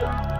Yeah.